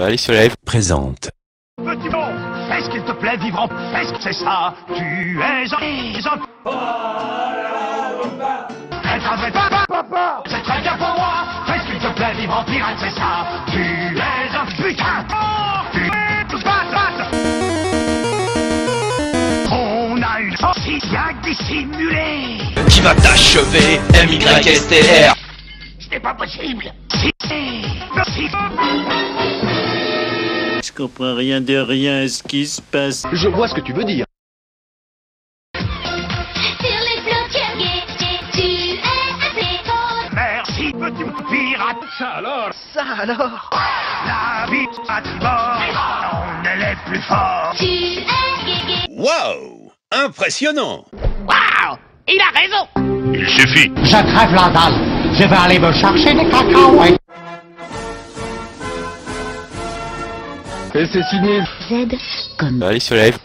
Allez sur live. présente. Petit bon, fais ce qu'il te plaît, vivre en fais ce que c'est ça? Tu es un... Être un vrai papa, papa, c'est très bien pour moi. Fais ce qu'il te plaît, vivre en pirate, c'est ça. Tu es un putain. Oh, tu es bat. On a une si bien dissimulée. Qui va t'achever? MYSTR Ce n'est pas possible. Si, si, si. Je comprends rien de rien à ce qui se passe. Je vois ce que tu veux dire. Sur les flotteurs gaies, tu es un pétole. Merci, petit pirate. Ça alors Ça alors La vie à tribord, on est les plus forts. Tu es guégué. Wow Impressionnant Waouh Il a raison Il suffit. Je crève la dalle. Je vais aller me chercher des cacahuètes. Et c'est signé. Z comme Allez sur live.